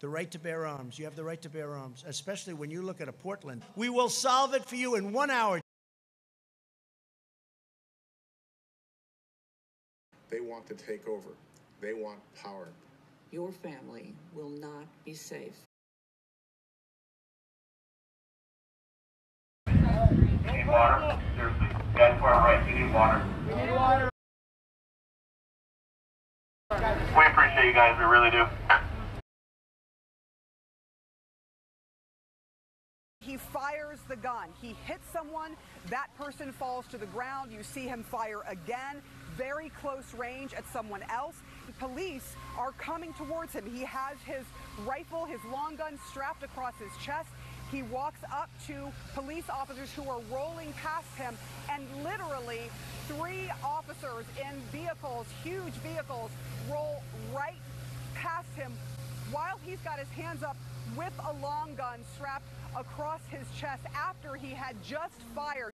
The right to bear arms. You have the right to bear arms, especially when you look at a Portland. We will solve it for you in one hour. They want to take over. They want power. Your family will not be safe. Need water? Seriously. Guys to our right, you need water. We need water. We appreciate you guys, we really do. He fires the gun. He hits someone. That person falls to the ground. You see him fire again, very close range at someone else. The Police are coming towards him. He has his rifle, his long gun strapped across his chest. He walks up to police officers who are rolling past him, and literally three officers in vehicles, huge vehicles, roll right past him while he's got his hands up with a long gun strapped across his chest after he had just fired.